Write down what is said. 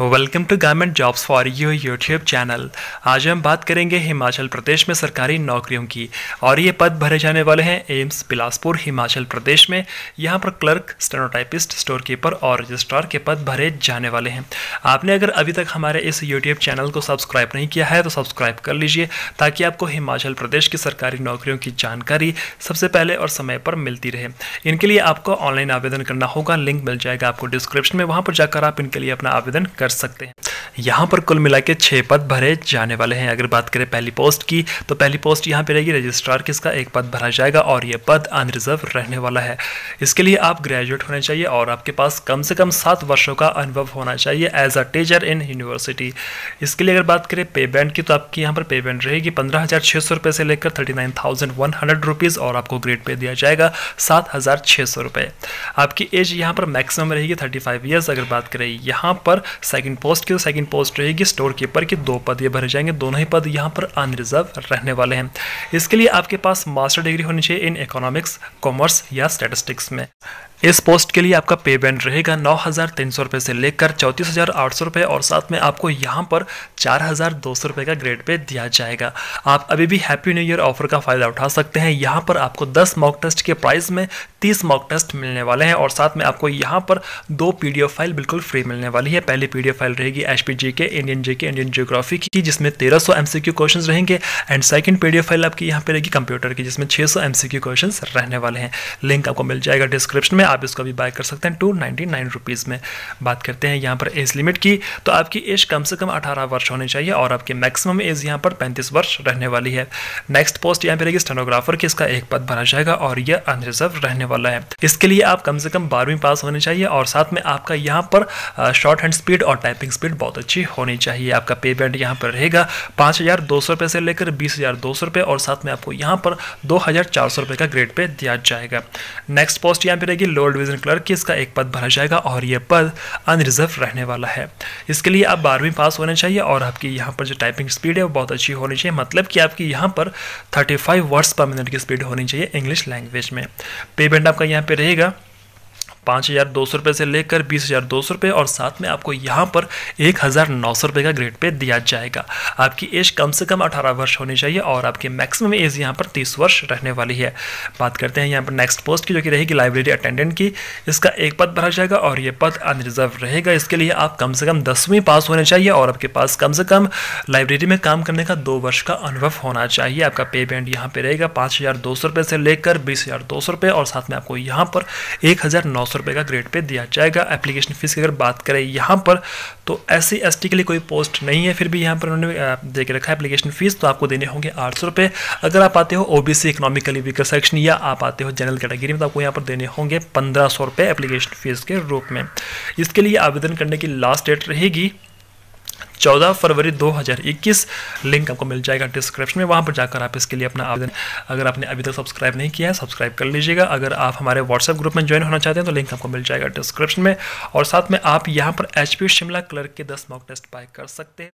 Welcome to government jobs for you YouTube channel आज हम बात करेंगे हिमाचल प्रदेश में सरकारी नौकरियों की। और ये पद भरे जाने वाले हैं एम्स, बिलासपुर, हिमाचल प्रदेश में। यहाँ पर क्लर्क, स्टेनोटाइपिस्ट स्टोर कीपर और रजिस्ट्रार के पद भरे जाने वाले हैं। आपने अगर अभी तक हमारे इस यूट्यूब चैनल को सब्सक्राइब नहीं किया है तो सब्सक्राइब कर लीजिए, ताकि आपको हिमाचल प्रदेश की सरकारी नौकरियों की जानकारी सबसे पहले और समय पर मिलती रहे। इनके लिए आपको ऑनलाइन आवेदन करना होगा। लिंक मिल जाएगा आपको डिस्क्रिप्शन में। वहाँ पर जाकर आप इनके लिए अपना आवेदन कर सकते हैं। यहाँ पर कुल मिला के छः पद भरे जाने वाले हैं। अगर बात करें पहली पोस्ट की तो पहली पोस्ट यहाँ पर रहेगी रजिस्ट्रार किसका एक पद भरा जाएगा और ये पद अनरिजर्व रहने वाला है। इसके लिए आप ग्रेजुएट होने चाहिए और आपके पास कम से कम सात वर्षों का अनुभव होना चाहिए as a teacher in university इसके लिए अगर बात करें पे बैंड की तो आपकी यहाँ पर पे बैंड रहेगी पंद्रह हज़ार सौ से लेकर thirty nine thousand one hundred rupees और आपको ग्रेड पे दिया जाएगा सात हज़ार सौ आपकी एज यहाँ पर मैक्सिमम रहेगी थर्टी फाइव ईयर्स अगर बात करें यहाँ पर सेकेंड पोस्ट की तो सेकंड पोस्ट रहेगी स्टोर कीपर के दो पद ये भरे जाएँगे। दोनों ही पद यहाँ पर अनरिजर्व रहने वाले हैं। इसके लिए आपके पास मास्टर डिग्री होनी चाहिए इन इकोनॉमिक्स कॉमर्स या स्टेटिस्टिक्स में। इस पोस्ट के लिए आपका पे बैंड रहेगा नौ हज़ार तीन सौ रुपये से लेकर चौंतीस हज़ार आठ सौ रुपये और साथ में आपको यहाँ पर चार हज़ार दो सौ रुपये का ग्रेड पे दिया जाएगा। आप अभी भी हैप्पी न्यू ईयर ऑफ़र का फ़ायदा उठा सकते हैं। यहाँ पर आपको दस मॉक टेस्ट के प्राइस में तीस मॉक टेस्ट मिलने वाले हैं और साथ में आपको यहाँ पर दो पी फ़ाइल बिल्कुल फ्री मिलने वाली है। पहली पी फ़ाइल रहेगी एच के इंडियन जी के इंडियन जियोग्राफी की, जिसमें तेरह सौ क्वेश्चन रहेंगे एंड सेकंड पी फ़ाइल आपकी यहाँ पे रहेगी कंप्यूटर की, जिसमें छः सौ क्वेश्चन रहने वाले हैं। लिंक आपको मिल जाएगा डिस्क्रिप्शन में। आप इसको भी बाय कर सकते हैं टू नाइन्टी में। बात करते हैं यहाँ पर एज लिमिट की। तो आपकी एज कम से कम अठारह वर्ष होनी चाहिए और आपकी मैक्सिमम एज यहाँ पर पैंतीस वर्ष रहने वाली है। नेक्स्ट पोस्ट यहाँ पे रहेगी स्टेनोग्राफर की। इसका एक पद भरा जाएगा और यह अनरिजर्व रहने वाला है। इसके लिए आप कम से कम बारहवीं पास होने चाहिए और साथ में आपका यहाँ पर शॉर्ट हैंड स्पीड और टाइपिंग स्पीड बहुत अच्छी होनी चाहिए। आपका पे बैंड यहाँ पर रहेगा पाँच हज़ार दो सौ रुपये से लेकर बीस हज़ार दो सौ रुपये और साथ में आपको यहाँ पर दो हज़ार चार सौ रुपये का ग्रेड पे दिया जाएगा। नेक्स्ट पोस्ट यहाँ पे रहेगी लोअर डिवीज़न क्लर्क की इसका एक पद भरा जाएगा और यह पद अनरिजर्व रहने वाला है। इसके लिए आप बारहवीं पास होने चाहिए और आपकी यहाँ पर जो टाइपिंग स्पीड है वो बहुत अच्छी होनी चाहिए। मतलब कि आपकी यहाँ पर 35 वर्ड्स पर मिनट की स्पीड होनी चाहिए इंग्लिश लैंग्वेज में। पेमेंट आपका यहाँ पर रहेगा। पाँच हज़ार दो सौ रुपये से लेकर बीस हज़ार दो सौ रुपये और साथ में आपको यहाँ पर एक हज़ार नौ सौ रुपये का ग्रेड पे दिया जाएगा। आपकी एज कम से कम अठारह वर्ष होनी चाहिए और आपकी मैक्सिमम एज यहाँ पर तीस वर्ष रहने वाली है। बात करते हैं यहाँ पर नेक्स्ट पोस्ट की जो कि रहेगी लाइब्रेरी अटेंडेंट की। इसका एक पद भरा जाएगा और ये पद अनरिजर्व रहेगा। इसके लिए आप कम से कम दसवीं पास होने चाहिए और आपके पास कम से कम लाइब्रेरी में काम करने का दो वर्ष का अनुभव होना चाहिए। आपका पे बैंड यहाँ पर रहेगा पाँच हज़ार दो सौ रुपये से लेकर बीस हज़ार दो सौ रुपये और साथ में आपको यहाँ पर एक हज़ार नौ सौ रुपये का ग्रेड पे दिया जाएगा। एप्लीकेशन फ़ीस की अगर बात करें यहाँ पर तो एस सी एस टी के लिए कोई पोस्ट नहीं है, फिर भी यहाँ पर उन्होंने दे के रखा है एप्लीकेशन फ़ीस तो आपको देने होंगे आठ सौ रुपये अगर आप आते हो O B C economically weaker section या आप आते हो जनरल कैटेगरी में तो आपको यहाँ पर देने होंगे पंद्रह सौ रुपये एप्लीकेशन फ़ीस के रूप में। इसके लिए आवेदन करने की लास्ट डेट रहेगी चौदह फरवरी 2021 लिंक आपको मिल जाएगा डिस्क्रिप्शन में। वहाँ पर जाकर आप इसके लिए अपना आवेदन अगर आपने अभी तक सब्सक्राइब नहीं किया है सब्सक्राइब कर लीजिएगा। अगर आप हमारे व्हाट्सएप ग्रुप में ज्वाइन होना चाहते हैं तो लिंक आपको मिल जाएगा डिस्क्रिप्शन में। और साथ में आप यहाँ पर HP शिमला क्लर्क के दस मॉक टेस्ट बाय कर सकते हैं।